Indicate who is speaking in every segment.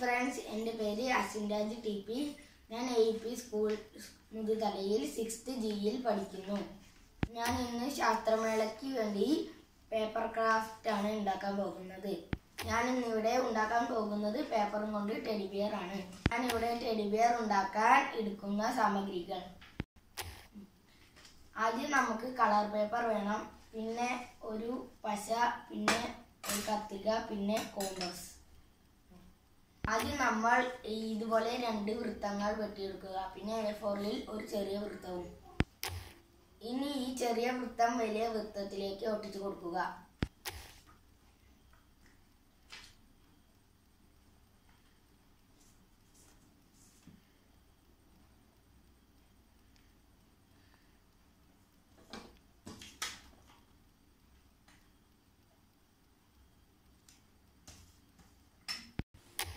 Speaker 1: Friends എന്റെ പേര് Asinraj T P. ഞാൻ എ പി സ്കൂൾ മുതുതലയിൽ സിക്സ്ത് ജിയിൽ പഠിക്കുന്നു. ഞാൻ ഇന്ന് ശാസ്ത്രമേളയ്ക്ക് വേണ്ടി പേപ്പർ ക്രാഫ്റ്റ് ആണ് ഉണ്ടാക്കാൻ പോകുന്നത്. ഞാൻ ഇന്നിവിടെ ഉണ്ടാക്കാൻ പോകുന്നത് പേപ്പറും കൊണ്ട് ടെഡിബിയർ ആണ്. ഞാൻ ഇവിടെ ടെഡിബിയർ ഉണ്ടാക്കാൻ എടുക്കുന്ന സാമഗ്രികൾ. ആദ്യം നമുക്ക് കളർ പേപ്പർ വേണം. പിന്നെ ഒരു പശ പിന്നെ ഒരു കത്തിക പിന്നെ കോമ്പസ് ആദ്യം നമ്മൾ ഇതുപോലെ രണ്ട് വൃത്തങ്ങൾ വെട്ടിയെടുക്കുക. പിന്നെ എ ഫോറിൽ ഒരു ചെറിയ വൃത്തവും. ഇനി ഈ ചെറിയ വൃത്തം വലിയ വൃത്തത്തിലേക്ക് ഒട്ടിച്ചു കൊടുക്കുക.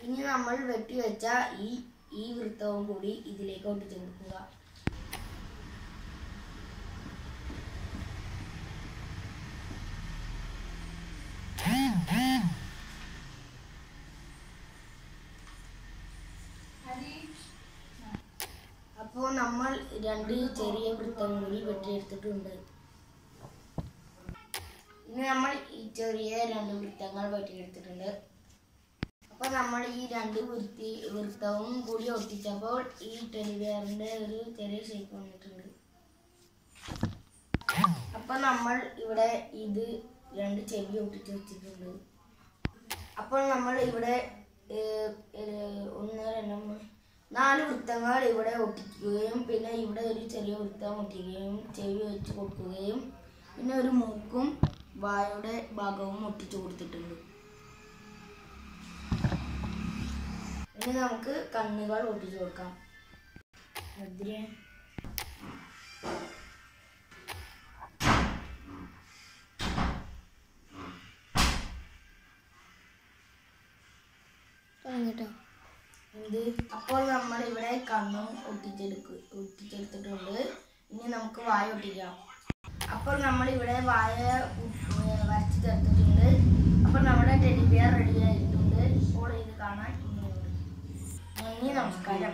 Speaker 1: ഇനി നമ്മൾ വെട്ടിവെച്ച ഈ ഈ വൃത്തവും കൂടി ഇതിലേക്ക് ഒട്ടിച്ചു കൊടുക്കുക അപ്പോൾ നമ്മൾ രണ്ട് ചെറിയ വൃത്തം കൂടി വെട്ടിയെടുത്തിട്ടുണ്ട്. ഇനി നമ്മൾ ഈ ചെറിയ രണ്ട് വൃത്തങ്ങൾ വെട്ടിയെടുത്തിട്ടുണ്ട്. അപ്പോൾ നമ്മൾ ഈ രണ്ട് വൃത്തി വൃത്തവും കൂടി ഒട്ടിച്ചപ്പോൾ ഈ ടെലിവിയറിന്റെ ഒരു ചെറിയ ഷേപ്പ് വന്നിട്ടുണ്ട്. അപ്പോൾ നമ്മൾ ഇവിടെ ഇത് രണ്ട് ചെവി ഒട്ടിച്ച് വെച്ചിട്ടുണ്ട്. അപ്പോൾ നമ്മൾ ഇവിടെ ഒന്ന് രണ്ട് മൂന്ന് നാല് വൃത്തങ്ങൾ ഇവിടെ ഒട്ടിക്കുകയും പിന്നെ ഇവിടെ ഒരു ചെറിയ വൃത്തം ഒട്ടിക്കുകയും ചെവി വെച്ച് കൊടുക്കുകയും പിന്നെ ഒരു മൂക്കും വായുടെ ഭാഗവും ഒട്ടിച്ചു കൊടുത്തിട്ടുണ്ട്. ഇനി നമുക്ക് കണ്ണുകൾ ഒട്ടിച്ചു കൊടുക്കാം.
Speaker 2: തുടങ്ങിട്ടോ.
Speaker 1: എന്ത്? അപ്പോൾ നമ്മൾ ഇവിടെ കണ്ണും ഒട്ടിച്ചെടുക്കും ഒട്ടിച്ചെടുത്തിട്ടുണ്ട്. ഇനി നമുക്ക് വായ ഒട്ടിക്കാം. അപ്പോൾ നമ്മൾ ഇവിടെ വായ വരച്ചു ചേർത്തിട്ടുണ്ട്. അപ്പോൾ നമ്മുടെ ടെലിബിയർ റെഡി ആയിട്ടുണ്ട്. ഇപ്പോൾ ഇത് കാണാൻ നന്ദി നമസ്കാരം